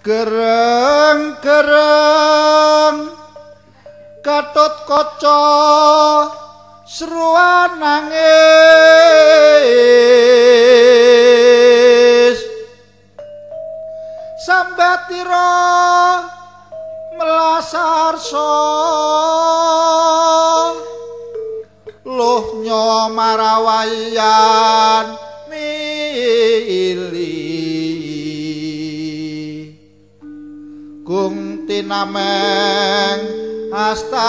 gereng-gereng katut kaca sruan nangis. Sambatira melasar so. Loh nyomarawayan gung tinameng. Asta